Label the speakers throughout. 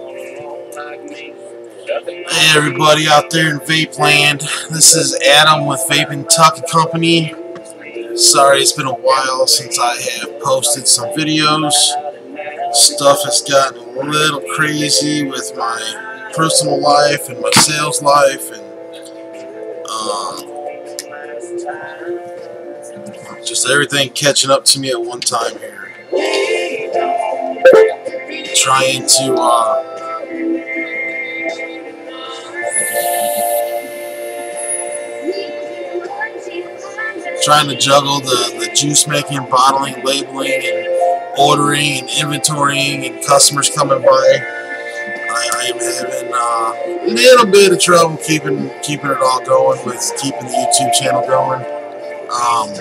Speaker 1: Hey everybody out there in Vape Land, this is Adam with Vaping Tuck Company. Sorry it's been a while since I have posted some videos. Stuff has gotten a little crazy with my personal life and my sales life and uh, just everything catching up to me at one time here. Trying to uh, trying to juggle the, the juice making, bottling, labeling, and ordering and inventorying and customers coming by. I, am having uh, a little bit of trouble keeping keeping it all going with keeping the YouTube channel going. Um,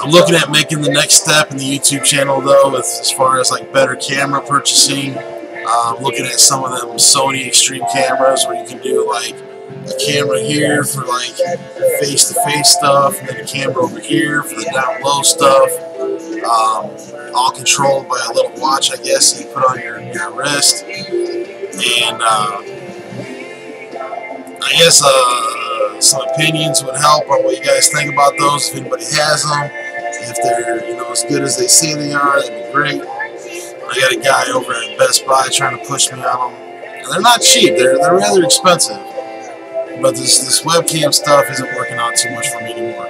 Speaker 1: I'm looking at making the next step in the YouTube channel though, as far as like better camera purchasing. I'm looking at some of them Sony Extreme cameras where you can do like a camera here for like face-to-face stuff, and then a camera over here for the down-low stuff. Um, all controlled by a little watch, I guess, that you put on your, your wrist. And uh, I guess uh, some opinions would help on what you guys think about those. If anybody has them, if they're you know as good as they say they are, that'd be great. I got a guy over at Best Buy trying to push me on them. And they're not cheap. They're they're rather expensive. But this, this webcam stuff isn't working out too much for me anymore.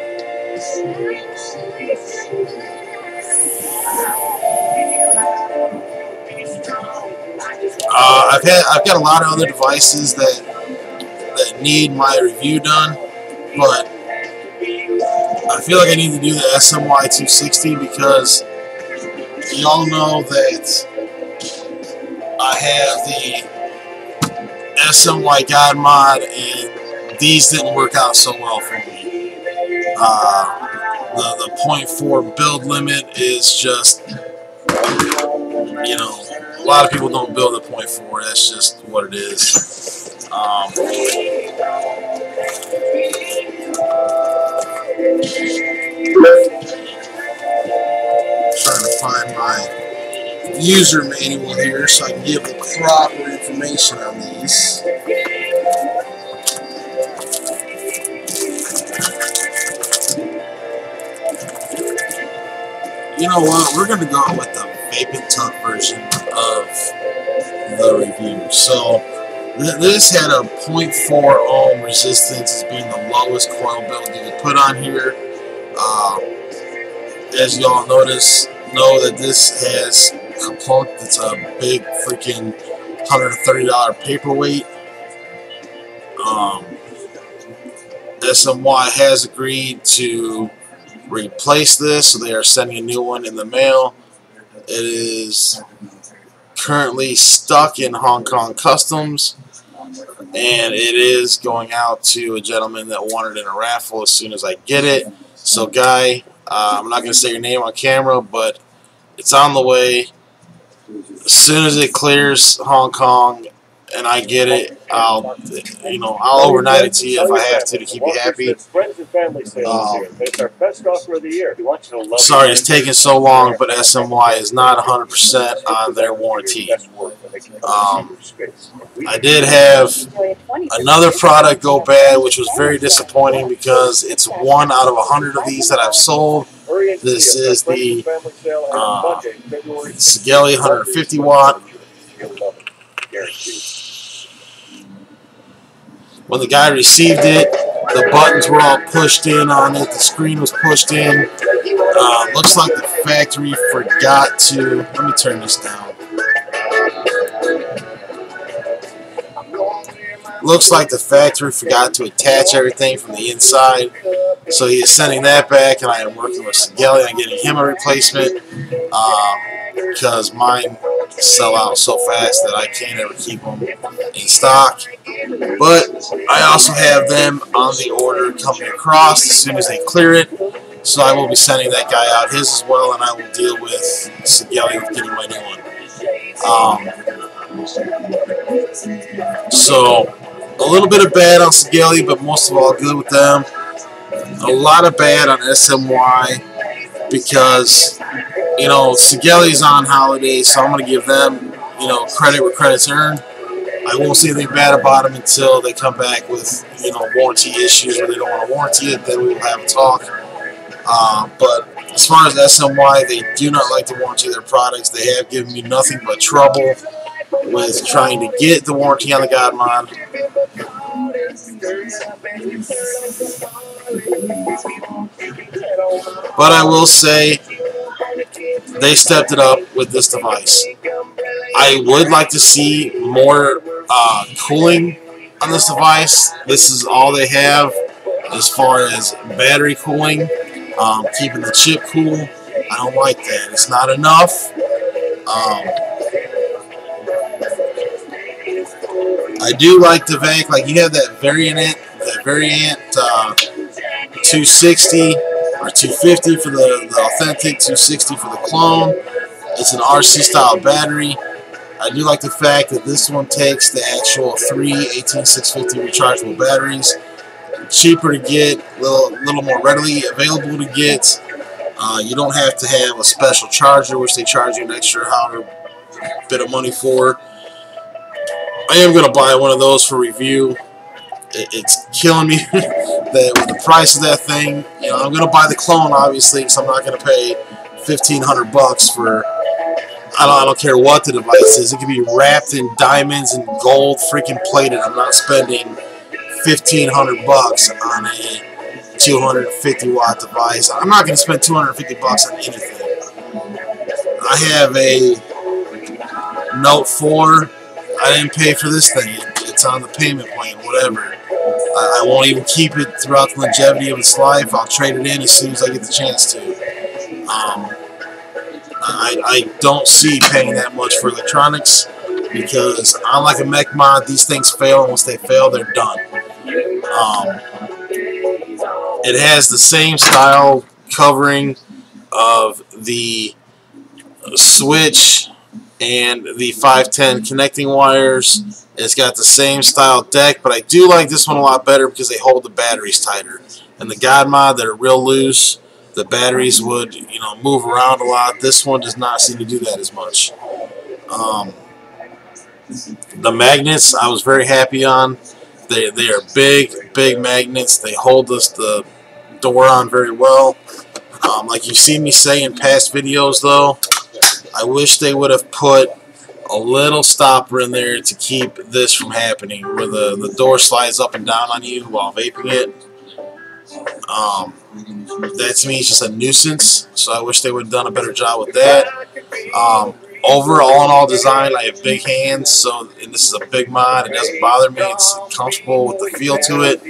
Speaker 1: Uh, I've had I've got a lot of other devices that that need my review done, but I feel like I need to do the SMY 260 because y'all know that I have the SMY God mod and these didn't work out so well for me. Uh, the, the 0.4 build limit is just, you know, a lot of people don't build a 0.4. That's just what it is. Um, trying to find my user manual here so I can give the proper information on these. you know what? We're going to go with the Vaping Tuck version of the review. So, th this had a 0.4 ohm resistance as being the lowest coil build you could put on here. Uh, as y'all notice, know that this has a plug that's a big freaking $130 paperweight. Um, SMY has agreed to replace this, so they are sending a new one in the mail. It is currently stuck in Hong Kong Customs, and it is going out to a gentleman that wanted in a raffle as soon as I get it. So, Guy, uh, I'm not going to say your name on camera, but it's on the way. As soon as it clears Hong Kong and I get it, I'll you know I'll overnight it to you if I have to to keep you happy. Um, sorry it's taking so long, but SMY is not 100% on their warranty. Um, I did have another product go bad, which was very disappointing because it's one out of a hundred of these that I've sold. This is the uh, Sigelei 150 watt. When the guy received it, the buttons were all pushed in on it. The screen was pushed in. Uh, looks like the factory forgot to. Let me turn this down. Looks like the factory forgot to attach everything from the inside. So he is sending that back, and I am working with Sigelei on getting him a replacement uh, because mine sell out so fast that I can't ever keep them in stock. But I also have them on the order coming across as soon as they clear it. So I will be sending that guy out his as well, and I will deal with Sigelei with getting my new one. Um, so a little bit of bad on Sigelei, but most of all good with them. A lot of bad on SMY because you know, Sigelei's on holiday, so I'm going to give them you know, credit where credit's earned. I won't say anything bad about them until they come back with, you know, warranty issues or they don't want to warranty it. Then we will have a talk. Uh, but as far as SMY, they do not like to warranty their products. They have given me nothing but trouble with trying to get the warranty on the God mod. But I will say they stepped it up with this device. I would like to see more uh, cooling on this device. This is all they have as far as battery cooling, um, keeping the chip cool. I don't like that. It's not enough. Um, I do like the VAC. Like you have that variant, that variant uh, 260 or 250 for the, the authentic, 260 for the clone. It's an RC style battery. I do like the fact that this one takes the actual three 18650 rechargeable batteries. Cheaper to get, a little, little more readily available to get. Uh, you don't have to have a special charger, which they charge you an extra however bit of money for. I am going to buy one of those for review. It, it's killing me that with the price of that thing. You know, I'm going to buy the clone, obviously, because I'm not going to pay 1500 bucks for I don't, I don't care what the device is. It could be wrapped in diamonds and gold, freaking plated. I'm not spending 1500 bucks on a 250 watt device. I'm not going to spend 250 bucks on anything. I have a Note 4 I didn't pay for this thing. It's on the payment plan, whatever. I, I won't even keep it throughout the longevity of its life. I'll trade it in as soon as I get the chance to. Um, I, I don't see paying that much for electronics because unlike a mech mod, these things fail, and once they fail, they're done. Um, it has the same style covering of the switch and the 510 connecting wires. It's got the same style deck, but I do like this one a lot better because they hold the batteries tighter. And the God mod, they're real loose. The batteries would, you know, move around a lot. This one does not seem to do that as much. Um, the magnets, I was very happy on. They, they are big, big magnets. They hold us the door on very well. Um, like you see me say in past videos, though, I wish they would have put a little stopper in there to keep this from happening, where the, the door slides up and down on you while vaping it. Um, that to me is just a nuisance, so I wish they would have done a better job with that. Um, overall in all design, I have big hands, so and this is a big mod. It doesn't bother me. It's comfortable with the feel to it.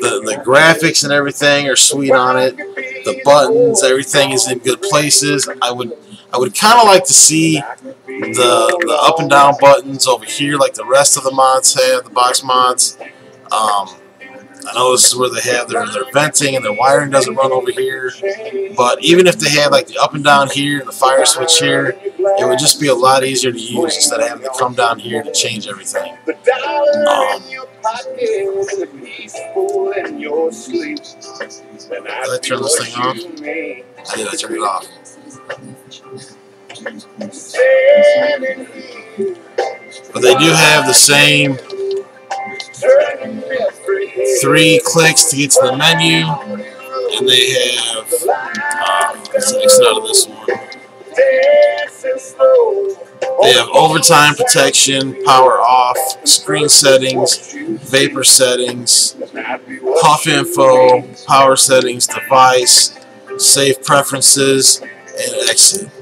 Speaker 1: The, the graphics and everything are sweet on it. The buttons, everything is in good places. I would I would kind of like to see the the up and down buttons over here like the rest of the mods have, the box mods. Um, I know this is where they have their, their venting and their wiring doesn't run over here. But even if they had like the up and down here and the fire switch here, it would just be a lot easier to use instead of having to come down here to change everything. Um, did I turn this thing off? I did, I turned it off. But they do have the same three clicks to get to the menu, and they have, uh, let's exit out of this one. They have overtime protection, power off, screen settings, vapor settings, puff info, power settings, device, save preferences, and exit.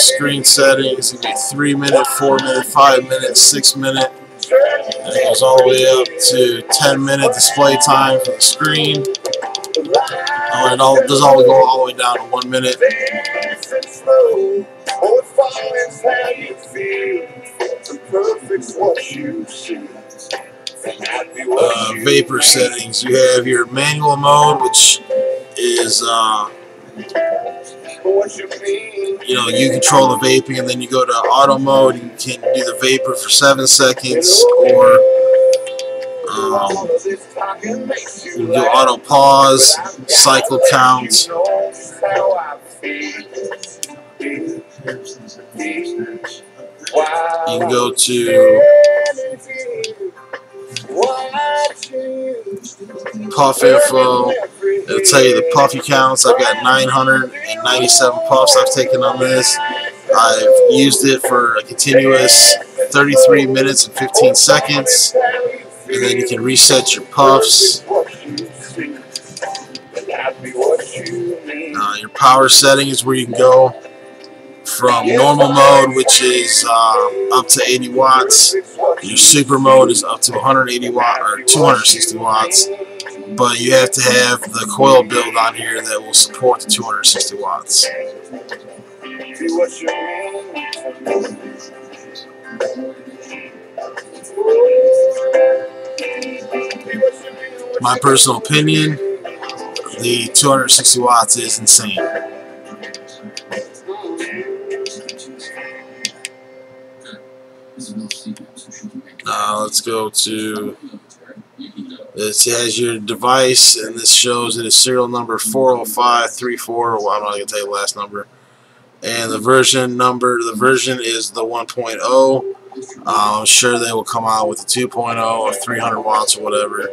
Speaker 1: screen settings. You can 3 minute, 4 minute, 5 minute, 6 minute. And it goes all the way up to 10 minute display time for the screen. Oh, and all does all go all the way down to 1 minute. uh, vapor settings. You have your manual mode, which is uh, you know you control the vaping, and then you go to auto mode. You can do the vapor for seven seconds, or um, you do auto pause, cycle count. You can go to puff info. It'll tell you the puffy counts. I've got 997 puffs I've taken on this. I've used it for a continuous 33 minutes and 15 seconds. And then you can reset your puffs. Uh, your power setting is where you can go from normal mode, which is uh, up to 80 watts. Your super mode is up to 180 watt or 260 watts, but you have to have the coil build on here that will support the 260 watts. My personal opinion, the 260 watts is insane. Uh, let's go to this has your device and this shows it is serial number 40534 well, I'm not going to tell you the last number. And the version number the version is the 1.0 uh, I'm sure they will come out with the 2.0 or 300 watts or whatever.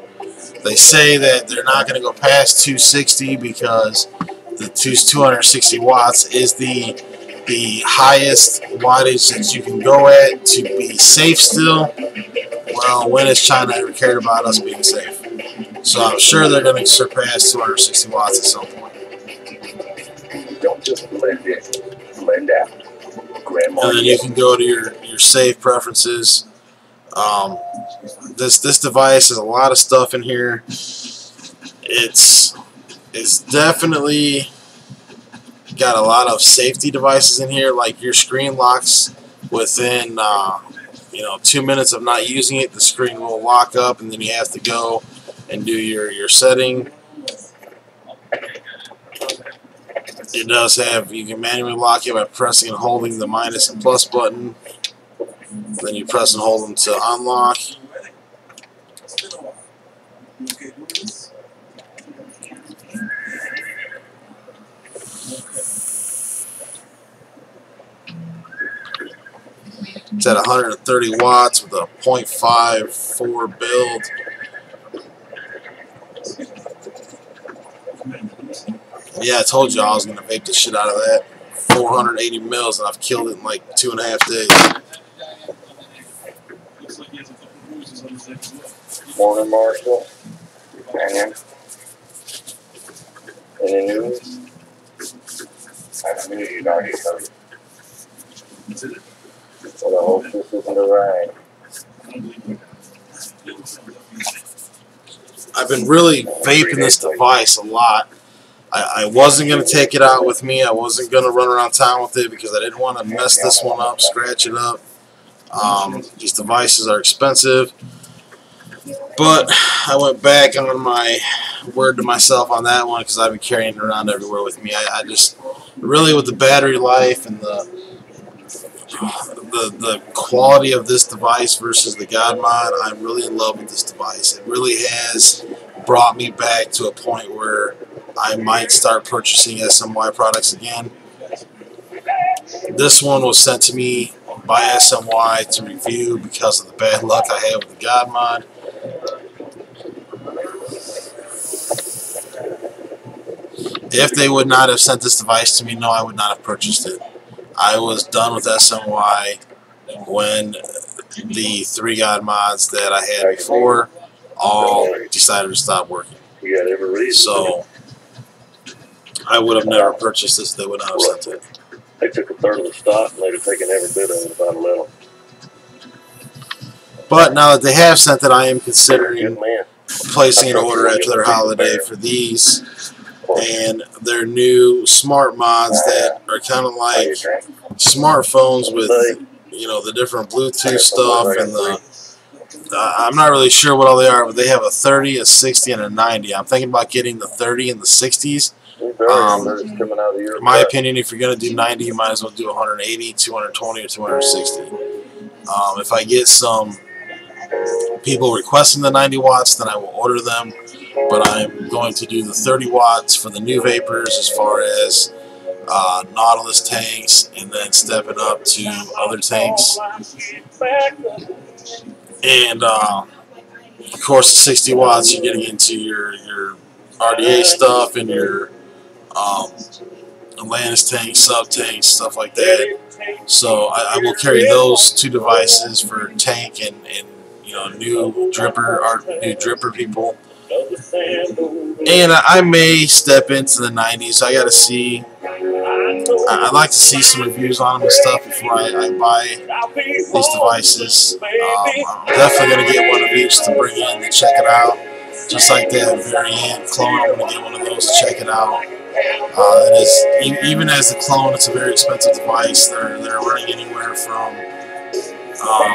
Speaker 1: They say that they're not going to go past 260 because the 260 watts is the the highest wattage that you can go at to be safe still. Well, when has China ever cared about us being safe? So I'm sure they're going to surpass 260 watts at some point. Don't just blend in, blend out. Grandma and then you can go to your, your save preferences. Um, this this device has a lot of stuff in here. It's it's definitely got a lot of safety devices in here, like your screen locks within, uh, you know, two minutes of not using it, the screen will lock up, and then you have to go and do your, your setting. It does have, you can manually lock it by pressing and holding the minus and plus button. Then you press and hold them to unlock. It's at 130 watts with a 0.54 build. Yeah, I told you I was going to vape the shit out of that. 480 mils, and I've killed it in like two and a half days.
Speaker 2: Morning, Marshall. And any news? I knew you'd already heard. Hope this isn't.
Speaker 1: I've been really vaping this device a lot. I, I wasn't going to take it out with me. I wasn't going to run around town with it because I didn't want to mess this one up, scratch it up. Um, these devices are expensive. But I went back on my word to myself on that one because I've been carrying it around everywhere with me. I, I just, really with the battery life and the the, the quality of this device versus the God mod, I'm really in love with this device. It really has brought me back to a point where I might start purchasing SMY products again. This one was sent to me by SMY to review because of the bad luck I had with the God mod. If they would not have sent this device to me, no, I would not have purchased it. I was done with SMY when the three God mods that I had before all decided to stop working. So I would have never purchased this. They would not have sent it.
Speaker 2: They took a third of the stock and they'd have taken every bit of it about a little.
Speaker 1: But now that they have sent it, I am considering placing an order after their holiday for these and their new smart mods that are kind of like smartphones with you know the different Bluetooth stuff and the. Uh, I'm not really sure what all they are, but they have a 30, a 60, and a 90. I'm thinking about getting the 30 and the 60s. Um, in my opinion, if you're going to do 90, you might as well do 180, 220, or 260. Um, if I get some people requesting the 90 watts, then I will order them. But I'm going to do the 30 watts for the new vapors as far as uh, Nautilus tanks and then step it up to other tanks. And uh, of course, the 60 watts, you're getting into your, your RDA stuff and your um, Atlantis tanks, sub tanks, stuff like that. So I, I, will carry those two devices for tank and, and you know new dripper or new dripper people. And I may step into the 90s. I got to see. I'd like to see some reviews on them and stuff before I, I buy these devices. Um, I'm definitely to get one of each to bring in to check it out. Just like that very variant clone, I'm to get one of those to check it out. Uh, it is even as a clone, it's a very expensive device. They're they're running anywhere from um,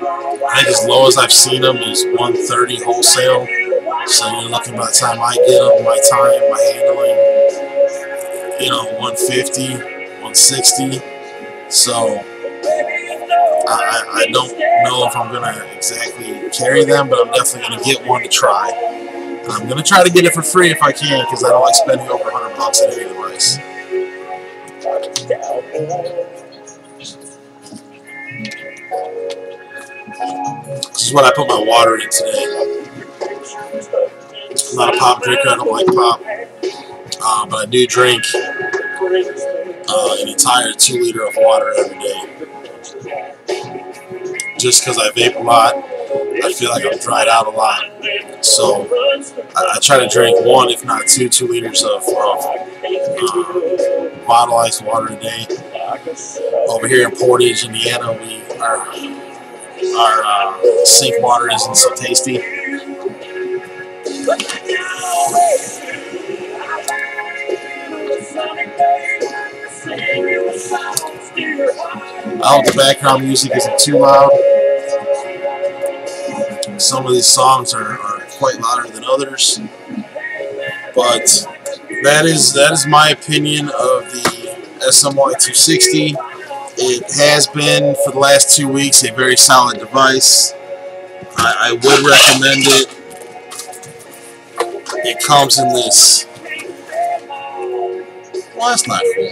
Speaker 1: I think as low as I've seen them is 130 wholesale. So you're looking by the time I get them, my time, my handling, you know, 150, 160. So I, I don't know if I'm going to exactly carry them, but I'm definitely to get one to try. And I'm going to try to get it for free if I can because I don't like spending over 100 bucks on any device. This is what I put my water in today. I'm not a pop drinker. I don't like pop. Uh, but I do drink uh, an entire two liter of water every day. Just because I vape a lot, I feel like I'm dried out a lot. So I, I try to drink one, if not two, two liters of, uh, bottle ice water a day. Over here in Portage, Indiana, we are our uh, sink water isn't so tasty. I hope the background music isn't too loud. Some of these songs are, are quite louder than others. But that is that is my opinion of the SMY 260. It has been, for the last two weeks, a very solid device. I, I would recommend it. It comes in this. Well, that's not cool.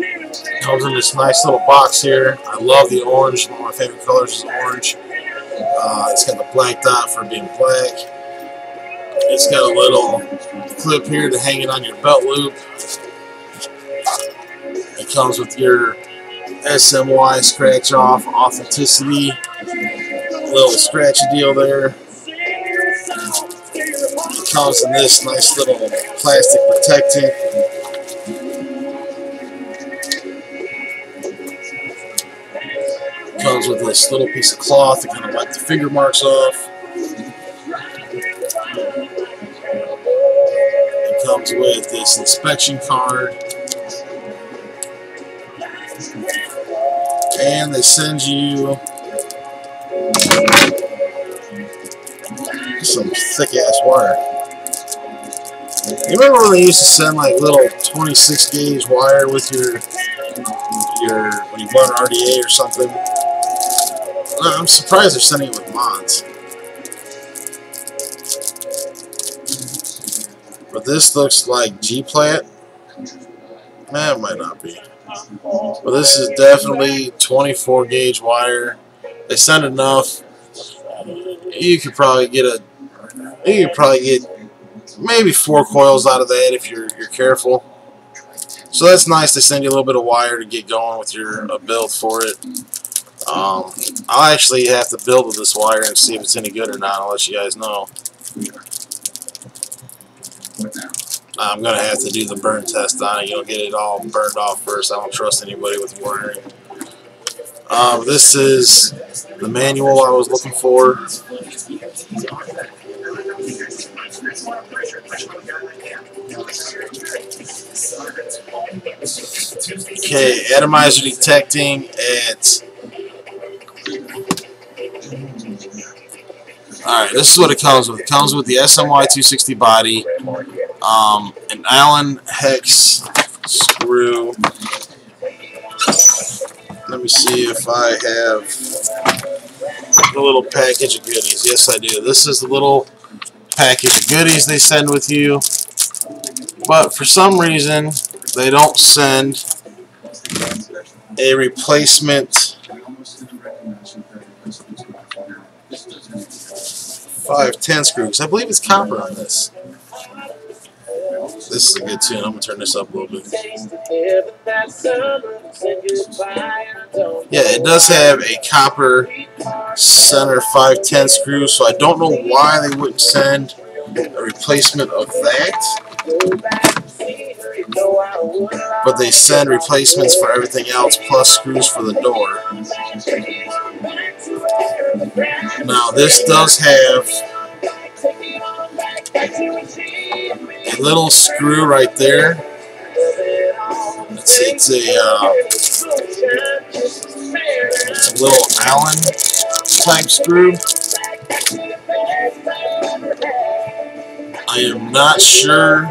Speaker 1: It comes in this nice little box here. I love the orange. One of my favorite colors is orange. Uh, it's got the black dot for being black. It's got a little clip here to hang it on your belt loop. Comes with your SMY scratch off authenticity. Little scratchy deal there. It comes in this nice little plastic protectant. Comes with this little piece of cloth to kind of wipe the finger marks off. It comes with this inspection card. And they send you some thick ass wire. You remember when they used to send like little 26 gauge wire with your your when you bought an RDA or something? I'm surprised they're sending it with mods. But this looks like G-Plat. That eh, might not be. But this is definitely 24 gauge wire. They send enough. You could probably get a. You could probably get maybe four coils out of that if you're you're careful. So that's nice. They send you a little bit of wire to get going with your uh, build for it. Um, I'll actually have to build with this wire and see if it's any good or not. I'll let you guys know. I'm going to have to do the burn test on it. You'll get it all burned off first. I don't trust anybody with wiring. Um, this is the manual I was looking for. Okay, atomizer detecting at. Alright, this is what it comes with. It comes with the SMY 260 body, um, an Allen hex screw. Let me see if I have the little package of goodies. Yes, I do. This is the little package of goodies they send with you. But for some reason, they don't send a replacement 510 screws. I believe it's copper on this. This is a good tune. I'm to turn this up a little bit. Yeah, it does have a copper center 510 screw, so I don't know why they wouldn't send a replacement of that. But they send replacements for everything else plus screws for the door. Now this does have little screw right there. It's, it's a uh, it's a little Allen type screw. I am not sure.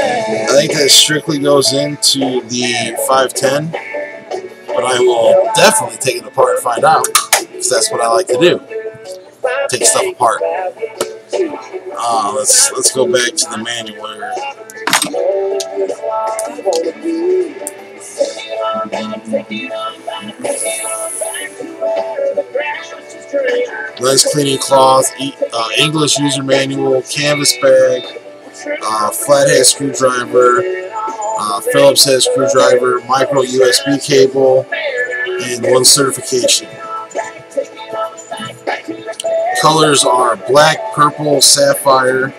Speaker 1: I think that strictly goes into the 510, but I will definitely take it apart and find out, because that's what I like to do. Take stuff apart. Uh, let's let's go back to the manual here. Cleaning cloth, uh, English user manual, canvas bag, uh, flathead screwdriver, uh, Phillips head screwdriver, micro USB cable, and one certification. Colors are black, purple, sapphire.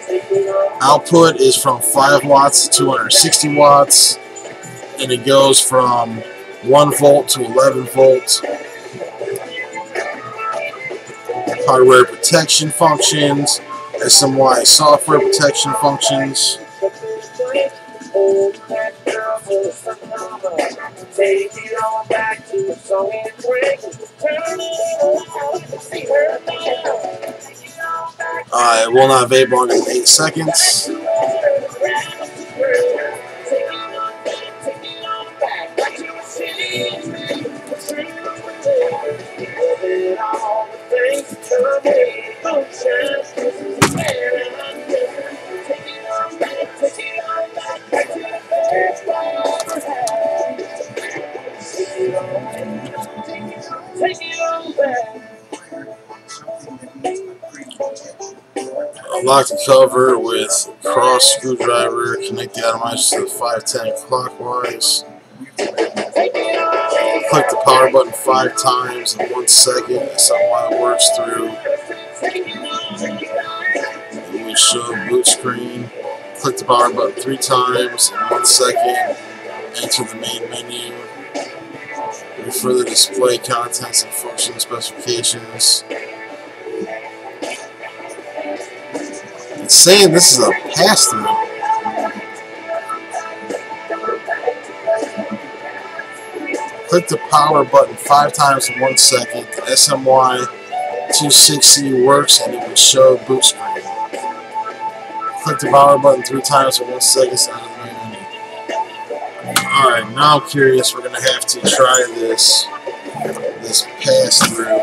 Speaker 1: Output is from 5 watts to 260 watts, and it goes from 1 volt to 11 volts. Hardware protection functions, SMY software protection functions. It will not vape longer than 8 seconds. Lock the cover with cross screwdriver. Connect the atomizer to the 510 clockwise. Click the power button five times in one second. That's how it works through. We show boot screen. Click the power button three times in one second. Enter the main menu. We further display contents and function specifications. Saying this is a pass-through. Click the power button five times in one second. The SMY 260 works and it will show boot screen. Click the power button three times in one second. Alright, now I'm curious. We're going to have to try this, this pass-through.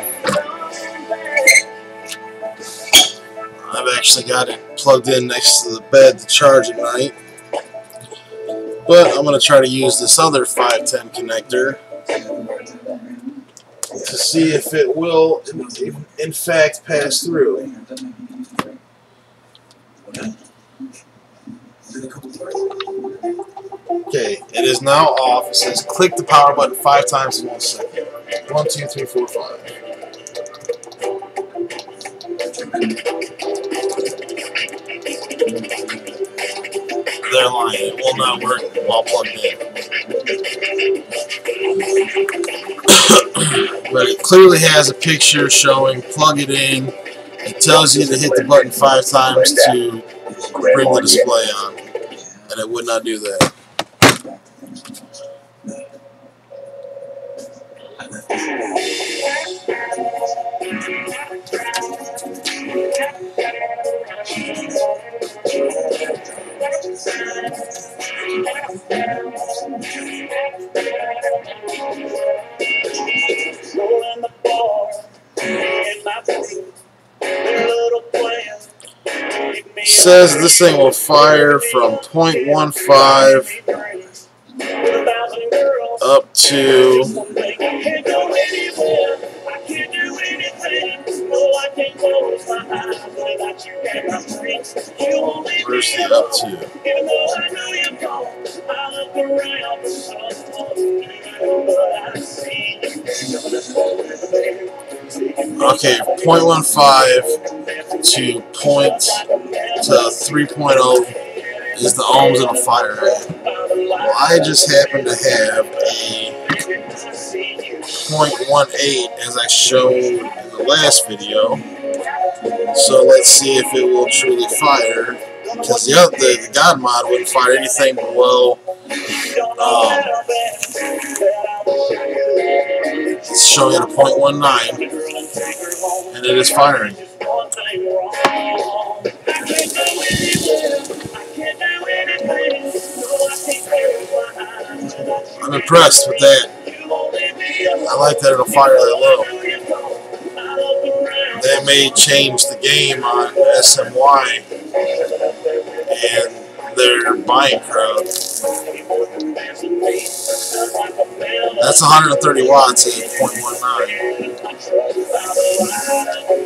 Speaker 1: I've actually got it plugged in next to the bed to charge at night. But I'm going to try to use this other 510 connector to see if it will, in fact, pass through. Okay, it is now off. It says click the power button five times in one second. One, two, three, four, five. It will not work while plugged in. but it clearly has a picture showing plug it in. It tells you to hit the button five times to bring the display on. And it would not do that. Says this thing will fire from 0.15 up to Where's the up to? Okay, 0.15 to point to 3.0 is the ohms in a fire. Well, I just happen to have a 0.18 as I showed in the last video. So let's see if it will truly fire. Because the, other, the, the God mod wouldn't fire anything below um, it's showing at a 0.19 and it is firing. I'm impressed with that. I like that it'll fire that low. That may change the game on SMY and their buying crowd. That's 130 watts at 0.19.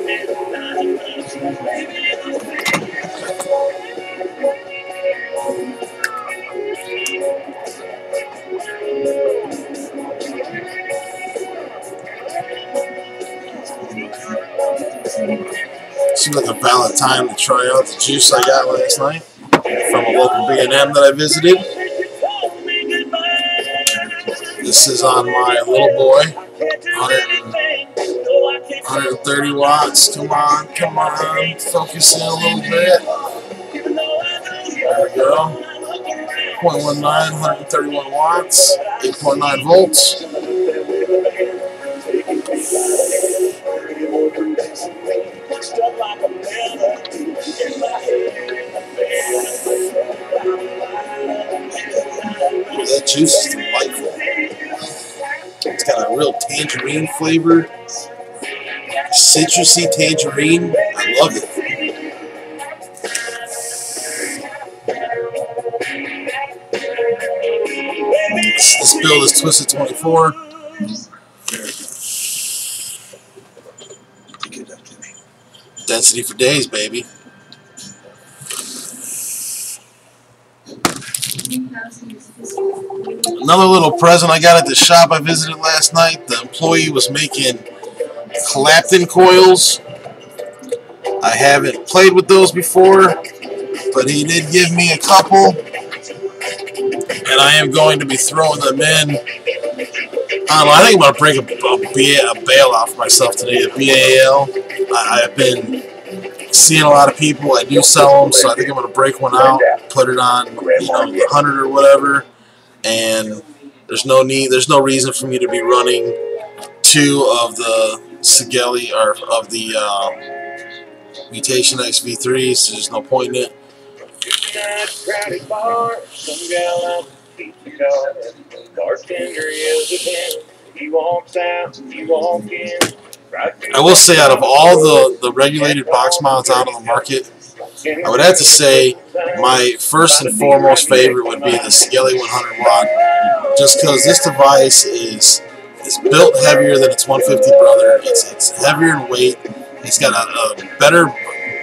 Speaker 1: Seems like a valid time to try out the juice I got last night from a local B&M that I visited. This is on my little boy, 130 watts. Come on, come on, focus in a little bit. There we go. 0.19, 131 watts, 8.9 volts. Juice is delightful. It's got a real tangerine flavor. Citrusy tangerine. I love it. This build is Twisted 24. Density for days, baby. Another little present I got at the shop I visited last night. The employee was making Clapton coils. I haven't played with those before, but he did give me a couple. And I am going to be throwing them in. I, know, I think I'm going to break a, a, a bale off myself today, a BAL. I, I've been seeing a lot of people. I do sell them, so I think I'm going to break one out, put it on, you know, the 100 or whatever, and there's no need, there's no reason for me to be running two of the Sigelei or of the uh, Mutation XV3s. So there's no point in it. I will say, out of all the, the regulated box mods out on the market, I would have to say my first and foremost favorite would be the Sigelei 100 watt, just because this device is is built heavier than its 150 brother. It's it's heavier in weight. It's got a, a better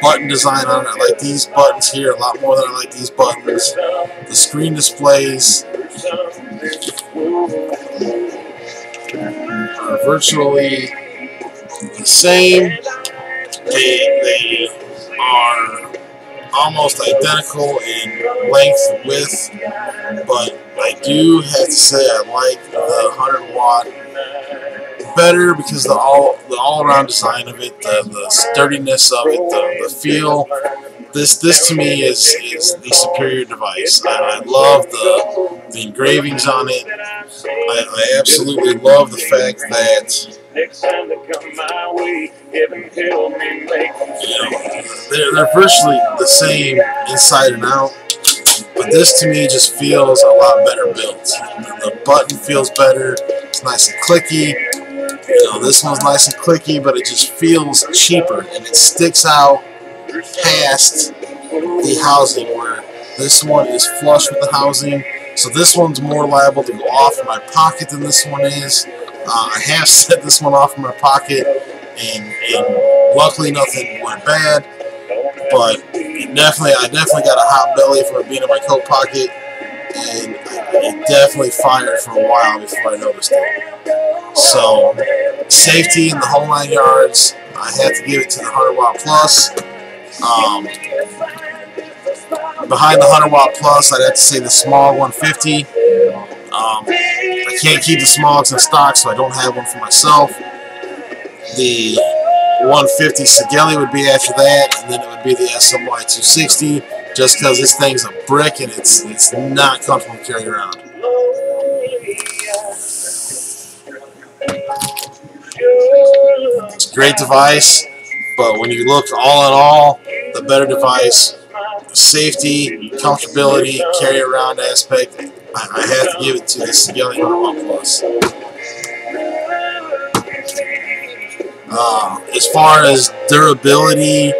Speaker 1: button design on it. I like these buttons here a lot more than I like these buttons. The screen displays are virtually the same. They, they are almost identical in length and width, but I do have to say I like the 100 watt better because the all the all around design of it, the, the sturdiness of it, the, the feel. This this to me is is the superior device. I, I love the the engravings on it. I, I absolutely love the fact that you know, they're, they're virtually the same inside and out. But this to me just feels a lot better built. The, the button feels better. It's nice and clicky. You know, this one's nice and clicky, but it just feels cheaper and it sticks out past the housing where this one is flush with the housing. So this one's more liable to go off in my pocket than this one is. Uh, I have set this one off in my pocket, and, and luckily nothing went bad. But definitely, I definitely got a hot belly from it being in my coat pocket, and it definitely fired for a while before I noticed it. So, safety in the whole nine yards. I had to give it to the 100 watt plus. Um, behind the 100 watt plus, I'd have to say the small 150. Um, I can't keep the smogs in stock, so I don't have one for myself. The 150 Sigelei would be after that, and then it would be the SMY 260, just because this thing's a brick and it's it's not comfortable to carry around. It's a great device, but when you look all in all, the better device, safety, comfortability, carry around aspect, I, I have to give it to this One Plus. Um, as far as durability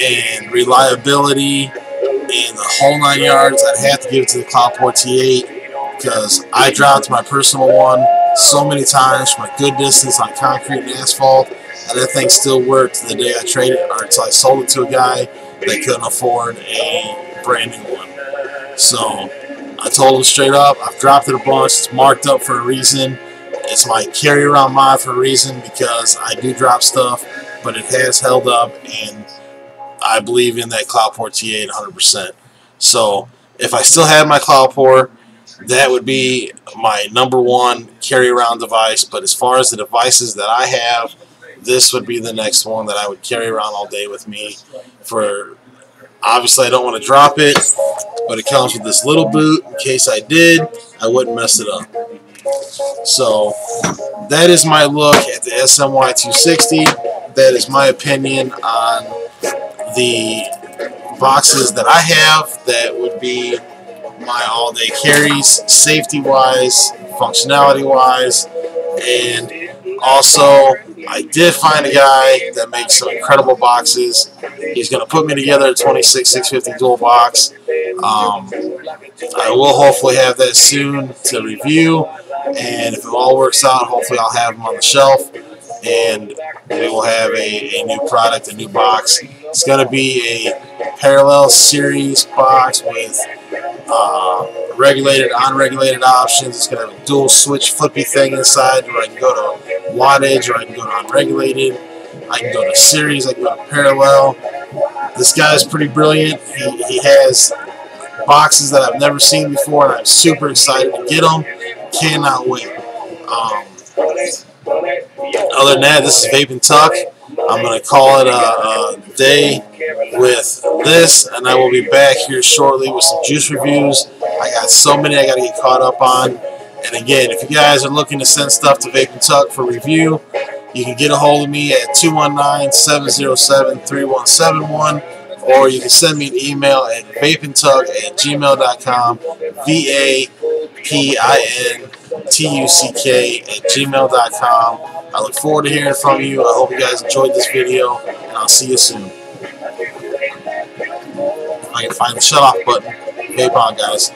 Speaker 1: and reliability and the whole nine yards, I'd have to give it to the Cloupor T8 because I dropped my personal one so many times from a good distance on concrete and asphalt, and that thing still worked the day I traded or until I sold it to a guy that couldn't afford a brand new one. So I told him straight up, I've dropped it a bunch, it's marked up for a reason. It's my carry around mod for a reason because I do drop stuff, but it has held up and I believe in that Cloupor T8 100%. So if I still had my Cloudport, that would be my number one carry around device. But as far as the devices that I have, this would be the next one that I would carry around all day with me. For obviously, I don't want to drop it, but it comes with this little boot. In case I did, I wouldn't mess it up. So that is my look at the SMY 260. That is my opinion on the boxes that I have that would be my all-day carries, safety-wise, functionality-wise, and also I did find a guy that makes some incredible boxes. He's going to put me together a 26 650 dual box. Um, I will hopefully have that soon to review. And if it all works out, hopefully I'll have them on the shelf. And we will have a, a new product, a new box. It's going to be a parallel series box with uh, regulated, unregulated options. It's going to have a dual switch flippy thing inside where I can go to wattage or I can go to unregulated. I can go to series, I can go to parallel. This guy is pretty brilliant. He, he has boxes that I've never seen before, and I'm super excited to get them. Cannot wait. Um, other than that, this is Vapin Tuck. I'm going to call it a, a, day with this, and I will be back here shortly with some juice reviews. I got so many I got to get caught up on. And again, if you guys are looking to send stuff to Vapin Tuck for review, you can get a hold of me at 219-707-3171 or you can send me an email at vapintuck at gmail.com v-a-p-i-n-t-u-c-k at gmail.com I look forward to hearing from you. I hope you guys enjoyed this video, and I'll see you soon. If I can find the shut off button. Vape on, guys.